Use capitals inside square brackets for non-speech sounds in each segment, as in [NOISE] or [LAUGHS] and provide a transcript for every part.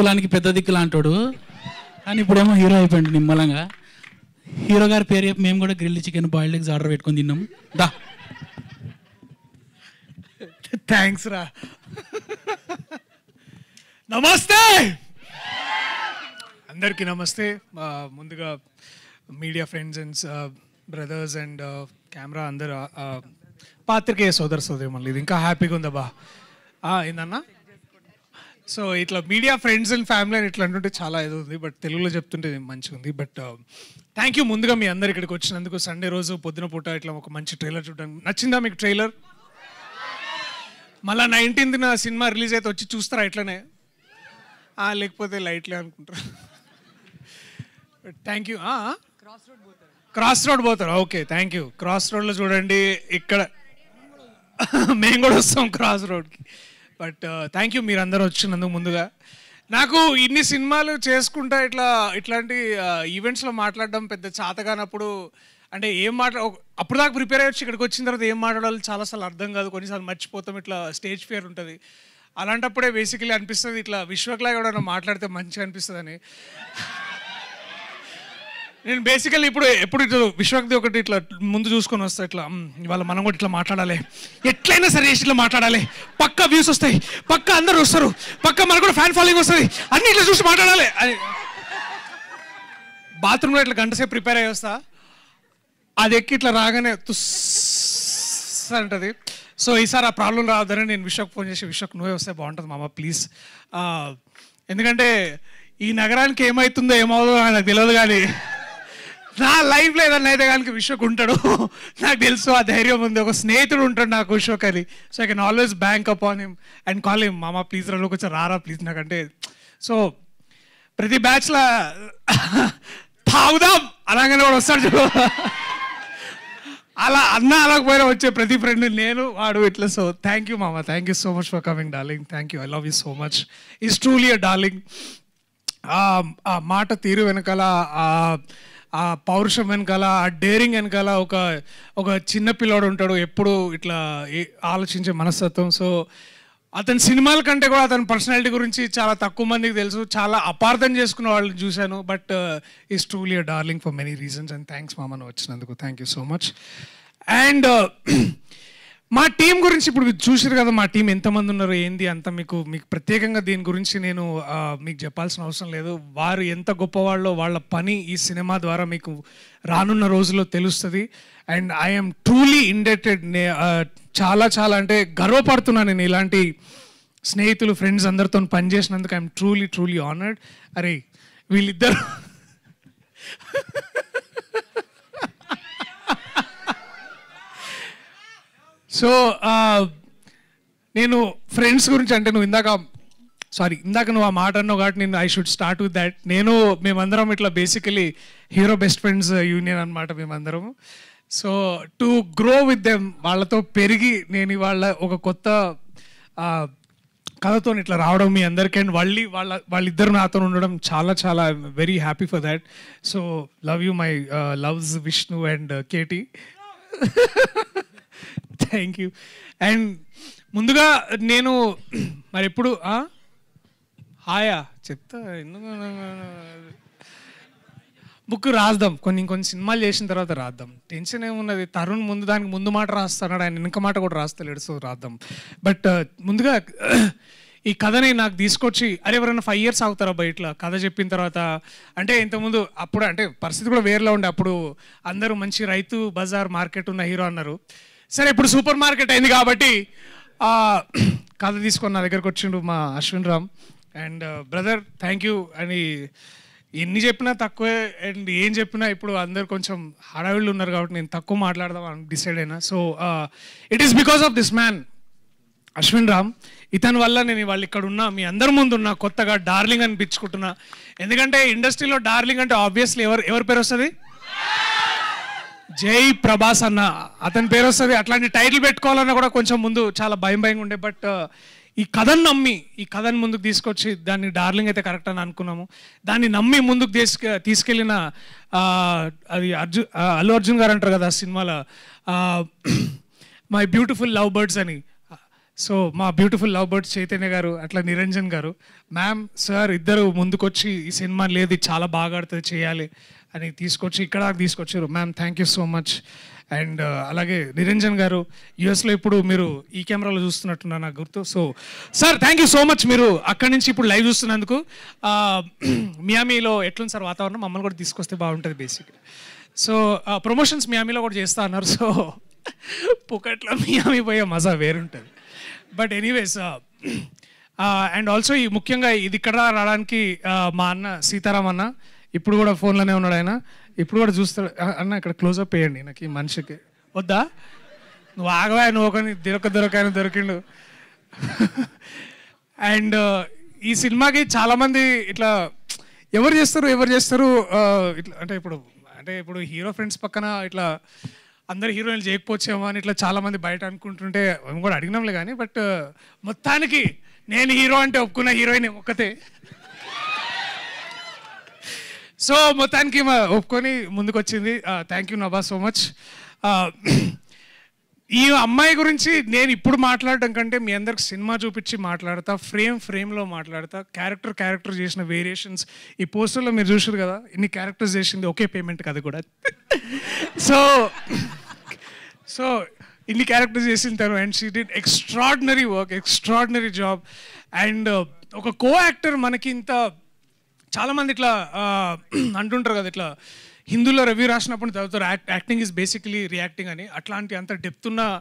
కులానికి పెద్ద దిక్కులు అంటాడు కానీ ఇప్పుడేమో హీరో అయిపోయాడు నిమ్మలంగా. హీరో గారి పేరు చెప్పి మేము కూడా grill chicken boiled eggs order పెట్టుకొని తిన్నాం. దా. థ్యాంక్స్ రా. నమస్తే! అందరికీ నమస్తే. ముందుగా media friends and brothers and camera అందరు పాత్రికేయ సోదర సోదరి మళ్ళీ ఇది ఇంకా హ్యాపీగా ఉందా బా? ఏందన్నా? సో ఇట్లా మీడియా ఫ్రెండ్స్ అండ్ ఫ్యామిలీ అని ఇట్లా అంటుంటే చాలా ఏదో ఉంది బట్ తెలుగులో చెప్తుంటే మంచిగా ఉంది. బట్ థ్యాంక్ యూ ముందుగా మీ అందరు ఇక్కడికి వచ్చినందుకు సండే రోజు పొద్దున పూట ఇట్లా ఒక మంచి ట్రైలర్ చూడడానికి. నచ్చిందా మీకు ట్రైలర్ మళ్ళీ నైన్టీన్త్ నా సినిమా రిలీజ్ అయితే వచ్చి చూస్తారా ఇట్లనే? లేకపోతే లైట్లే అనుకుంటారు? థ్యాంక్ యూ క్రాస్ రోడ్ పోతారు? ఓకే థ్యాంక్ యూ క్రాస్ రోడ్లో చూడండి ఇక్కడ. [LAUGHS] మేము కూడా వస్తాం క్రాస్ రోడ్కి బట్ uh, థ్యాంక్ యూ మీరందరూ వచ్చినందుకు ముందుగా. నాకు ఇన్ని సినిమాలు చేసుకుంటా ఇట్లా ఇట్లాంటి uh, ఈవెంట్స్లో మాట్లాడడం పెద్ద చాతగానప్పుడు అంటే ఏం మాట్లా అప్పుడు దాకా ప్రిపేర్ అయ్యొచ్చు ఇక్కడికి వచ్చిన తర్వాత ఏం మాట్లాడాలి చాలాసార్లు అర్థం కాదు. కొన్నిసార్లు మర్చిపోతాం ఇట్లా స్టేజ్ ఫియర్ ఉంటుంది. అలాంటప్పుడే బేసికలీ అనిపిస్తుంది ఇట్లా విశ్వక్లా ఎవడన్నా మాట్లాడితే మంచిగా అనిపిస్తుందని. నేను బేసికల్లీ ఇప్పుడు ఎప్పుడు ఇటు విశ్వక్తి ఒకటి ఇట్లా ముందు చూసుకొని వస్తా ఇట్లా ఇవాళ మనం కూడా ఇట్లా మాట్లాడాలి. ఎట్లయినా సరే చేసి ఇట్లా మాట్లాడాలి. పక్క వ్యూస్ వస్తాయి. పక్క అందరూ వస్తారు. పక్క మనకు కూడా ఫ్యాన్ ఫాలోయింగ్ వస్తుంది. అన్ని ఇట్లా చూసి మాట్లాడాలి. అని. బాత్రూంలో ఇట్లా గంటసేపు ప్రిపేర్ అయ్యి వస్తా. అది ఎక్కి ఇట్లా రాగానే తుస్ అంటది. సో ఈసారి ఆ ప్రాబ్లం రావద్దని నేను విశ్వక్ ఫోన్ చేసి విశ్వక్ నువ్వే వస్తే బాగుంటుంది మామ ప్లీజ్ ఎందుకంటే ఈ నగరానికి ఏమవుతుందో ఏమవుతుందో నాకు తెలియదు కానీ నా లైఫ్లో ఏదన్నా అయితే కనుక విశ్వక్ ఉంటాడు నాకు తెలుసు ఆ ధైర్యం ఉంది. ఒక స్నేహితుడు ఉంటాడు నాకు విశ్వక్ అని. So I can always bank up on him and call him మామ ప్లీజ్ రా కొంచెం రారా ప్లీజ్ నాకంటే సో ప్రతి బ్యాచ్లో తాగుదాం. అలాగనే వాడు వస్తాడు చూడు. అలా అన్న అలాగపోయినా వచ్చే ప్రతి ఫ్రెండ్ నేను వాడు ఇట్లా. సో థ్యాంక్ యూ మామ. Thank you so much for coming darling thank you I love you so much is truly a darling ఆ మాట తీరు వెనకాల ఆ పౌరుషం వెనకాల ఆ డేరింగ్ వెనకాల ఒక ఒక చిన్న పిల్లోడు ఉంటాడు ఎప్పుడు ఇట్లా ఆలోచించే మనస్తత్వం. సో అతని సినిమాల కంటే కూడా అతని పర్సనాలిటీ గురించి చాలా తక్కువ మందికి తెలుసు. చాలా అపార్థం చేసుకున్న వాళ్ళని చూశాను. But is truly a darling for many reasons and thanks మామను వచ్చినందుకు. Thank you so much and మా టీం గురించి ఇప్పుడు మీరు చూసారు కదా మా టీం ఎంతమంది ఉన్నారు ఏంది అంత మీకు మీకు ప్రత్యేకంగా దీని గురించి నేను మీకు చెప్పాల్సిన అవసరం లేదు. వారు ఎంత గొప్పవాళ్ళో వాళ్ళ పని ఈ సినిమా ద్వారా మీకు రానున్న రోజుల్లో తెలుస్తుంది. అండ్ ఐఎమ్ ట్రూలీ ఇండెటెడ్ చాలా చాలా అంటే గర్వపడుతున్నాను నేను ఇలాంటి స్నేహితులు ఫ్రెండ్స్ అందరితో పనిచేసినందుకు. I'm truly truly honoured. అరే వీళ్ళిద్దరు సో నేను ఫ్రెండ్స్ గురించి అంటే నువ్వు ఇందాక సారీ ఇందాక నువ్వు ఆ మాట అన్నావు కాబట్టి నేను I should start with that నేను మేమందరం ఇట్లా basically hero best friends union అనమాట మేమందరం so to grow with them వాళ్ళతో పెరిగి నేను ఇవాళ ఒక కొత్త కథతో ఇట్లా రావడం మీ అందరికీ అండ్ మళ్ళీ వాళ్ళ వాళ్ళిద్దరు నాతో ఉండడం చాలా చాలా very happy for that so love you my loves Vishnu and KT thank you. And ముందుగా నేను మరి ఎప్పుడు హాయా చెప్తా. ఎందుకు బుక్ రాద్దాం. కొన్ని కొన్ని సినిమాలు చేసిన తర్వాత రాద్దాం. టెన్షన్ ఏమున్నది? తరుణ్ ముందు దానికి ముందు మాట రాస్తున్నాడు. ఆయన వెనుక మాట కూడా రాస్తలేడు సో రాద్దాం. బట్ ముందుగా ఈ కథని నాకు తీసుకొచ్చి అరే ఎవరైనా ఫైవ్ ఇయర్స్ అవుతారా బయట ఇట్లా? కథ చెప్పిన తర్వాత అంటే ఇంతకుముందు అప్పుడు అంటే పరిస్థితి కూడా వేరేలా ఉండే. అప్పుడు అందరూ మంచి రైతు బజార్ మార్కెట్ ఉన్న హీరో అన్నారు. సరే ఇప్పుడు సూపర్ మార్కెట్ అయింది కాబట్టి కథ తీసుకొని నా దగ్గరకు వచ్చిండు మా Ashwin Ram. And brother thank you అని ఎన్ని చెప్పినా తక్కువే అండ్ ఏం చెప్పినా ఇప్పుడు అందరు కొంచెం హడావిళ్ళు ఉన్నారు కాబట్టి నేను తక్కువ మాట్లాడదాం అని డిసైడ్ అయినా. So it is because of this man Ashwin Ram. ఇతని వల్ల నేను వాళ్ళు ఇక్కడ ఉన్నా మీ అందరి ముందు ఉన్నా కొత్తగా డార్లింగ్ అనిపించుకుంటున్నా. ఎందుకంటే ఇండస్ట్రీలో డార్లింగ్ అంటే ఆబ్వియస్లీ ఎవరు ఎవరి పేరు వస్తుంది? జై ప్రభాస్ అన్న. అతని పేరు వస్తుంది. అట్లాంటి టైటిల్ పెట్టుకోవాలన్నా కూడా కొంచెం ముందు చాలా భయం భయంగా ఉండే. బట్ uh, ఈ కథను నమ్మి ఈ కథను ముందుకు తీసుకొచ్చి దాన్ని డార్లింగ్ అయితే కరెక్ట్ అని అనుకున్నాము. దాన్ని నమ్మి ముందుకు తీసుకు తీసుకెళ్ళిన అది అర్జున్ అల్లు అర్జున్ గారు అంటారు కదా ఆ సినిమాలో. మై బ్యూటిఫుల్ లవ్ బర్డ్స్ అని. సో మా బ్యూటిఫుల్ లవ్ బర్డ్స్ చైతన్య గారు అట్లా నిరంజన్ గారు మ్యామ్ సార్ ఇద్దరు ముందుకొచ్చి ఈ సినిమా లేదు చాలా బాగా ఆడుతుంది చేయాలి. అని తీసుకొచ్చి ఇక్కడ తీసుకొచ్చారు. Ma'am thank you so much and అలాగే నిరంజన్ గారు యుఎస్లో ఇప్పుడు మీరు ఈ కెమెరాలో చూస్తున్నట్టున్నా నాకు గుర్తు. So sir thank you so much మీరు అక్కడి నుంచి ఇప్పుడు లైవ్ చూస్తున్నందుకు [CLEARS THROAT] మియామీలో ఎట్లుంది సార్ వాతావరణం? మమ్మల్ని కూడా తీసుకొస్తే బాగుంటుంది బేసిక్ సో ప్రమోషన్స్ మియామీలో కూడా చేస్తా అన్నారు. సో [LAUGHS] పుకట్లో మియామీ పోయే మజా వేరుంటుంది. బట్ ఎనీవేస్ అండ్ ఆల్సో ఈ ముఖ్యంగా ఇది ఇక్కడ రావడానికి మా అన్న సీతారాం అన్న ఇప్పుడు కూడా ఫోన్లోనే ఉన్నాడు ఆయన. ఇప్పుడు కూడా చూస్తాడు. అన్న ఇక్కడ క్లోజ్అప్ వేయండి నాకు ఈ మనిషికి. వద్దా? నువ్వు ఆగవా? నువ్వు ఒకని దొరక దొరకాయని దొరికిండు. అండ్ ఈ సినిమాకి చాలామంది ఇట్లా ఎవరు చేస్తారు ఎవరు చేస్తారు ఇట్లా అంటే ఇప్పుడు అంటే ఇప్పుడు హీరో ఫ్రెండ్స్ పక్కన ఇట్లా అందరు హీరోయిన్లు చేయకపోవచ్చేమో అని ఇట్లా చాలామంది బయట అనుకుంటుంటే మేము కూడా అడిగినాంలే కానీ బట్ మొత్తానికి నేను హీరో అంటే ఒప్పుకున్న హీరోయిన్ ఒక్కతే. సో మొత్తానికి మా ఒప్పుకొని ముందుకొచ్చింది. Thank you Nabha so much ఈ అమ్మాయి గురించి నేను ఇప్పుడు మాట్లాడడం కంటే మీ అందరికి సినిమా చూపించి మాట్లాడతా ఫ్రేమ్ ఫ్రేమ్లో మాట్లాడతా. క్యారెక్టర్ క్యారెక్టర్ చేసిన వేరియేషన్స్ ఈ పోస్టర్లో మీరు చూసారు కదా ఇన్ని క్యారెక్టర్స్ చేసింది ఒకే పేమెంట్ కదా కూడా. [LAUGHS] సో సో [LAUGHS] ఇన్ని క్యారెక్టర్స్ చేసిన తను and she did extraordinary work extraordinary job and ఒక కో యాక్టర్ మనకి ఇంత చాలామంది ఇట్లా [CLEARS THROAT] అంటుంటారు కదా ఇట్లా హిందీలో రివ్యూ రాసినప్పుడు చదువుతారు. Act acting is basically reacting అని. అట్లాంటి అంత డెప్త్ ఉన్న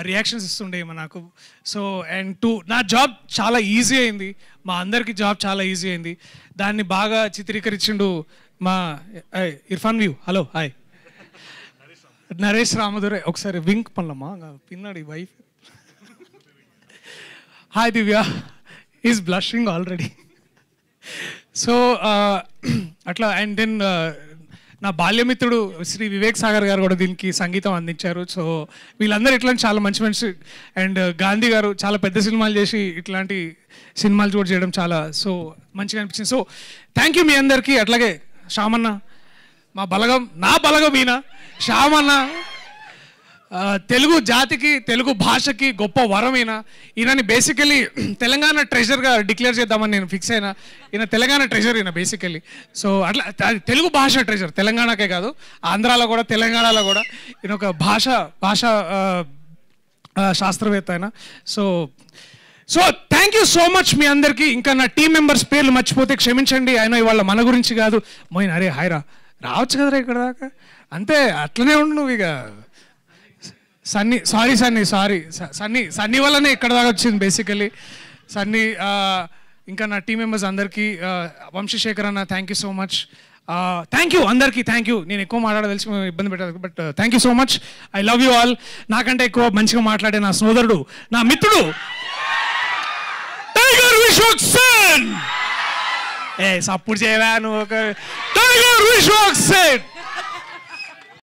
రియాక్షన్స్ ఇస్తుండే నాకు. సో అండ్ టూ నా జాబ్ చాలా ఈజీ అయింది. మా అందరికి జాబ్ చాలా ఈజీ అయింది. దాన్ని బాగా చిత్రీకరించిండు మా Irfan view. Hello hi Naresh రామధురే. ఒకసారి వింక్ పనులమ్మా. పిన్నాడు ఈ wife hi Divya. Is blushing already so [CLEARS THROAT] అట్లా అండ్ దెన్ నా బాల్యమిత్రుడు శ్రీ వివేక్ సాగర్ గారు కూడా దీనికి సంగీతం అందించారు. సో వీళ్ళందరూ ఇట్లాంటి చాలా మంచి మంచి అండ్ గాంధీ గారు చాలా పెద్ద సినిమాలు చేసి ఇట్లాంటి సినిమాలు కూడా చేయడం చాలా సో మంచిగా అనిపించింది. సో థ్యాంక్ యూ మీ అందరికీ. అట్లాగే శ్యామన్న మా బలగం నా బలగం ఈయన. శ్యామన్న. తెలుగు జాతికి తెలుగు భాషకి గొప్ప వరమైన. ఈయనని బేసికలీ తెలంగాణ ట్రెజర్గా డిక్లేర్ చేద్దామని నేను ఫిక్స్ అయినా. ఈయన తెలంగాణ ట్రెజర్ ఈయన బేసికలీ సో అట్లా తెలుగు భాష ట్రెజర్ తెలంగాణకే కాదు ఆంధ్రాలో కూడా తెలంగాణలో కూడా ఈయన ఒక భాష భాష శాస్త్రవేత్త ఆయన. So so thank you so much మీ అందరికీ. ఇంకా నా టీం మెంబర్స్ పేర్లు మర్చిపోతే క్షమించండి. ఆయన ఇవాళ మన గురించి కాదు. మోయిన్ అరే హాయ్ రా రావచ్చు కదరా ఇక్కడ దాకా? అంతే అట్లనే ఉండు నువ్వు ఇక. సన్నీ సారీ సన్నీ సారీ సన్నీ సన్నీ వల్లనే ఇక్కడ దాకా వచ్చింది బేసికలీ సన్నీ ఇంకా నా టీం మెంబర్స్ అందరికీ వంశశేఖర్ వంశీశేఖర్ అన్న thank you so much thank you అందరికీ థ్యాంక్ యూ నేను ఎక్కువ మాట్లాడదలిసి ఇబ్బంది పెట్టాలి but thank you so much I love you all నాకంటే ఎక్కువ మంచిగా మాట్లాడే నా సోదరుడు నా మిత్రుడు టైగర్ విశ్వక్ సేన్ ఏ సప్పుడు చేయవా నువ్వు ఒక టైగర్ విశ్వక్ సేన్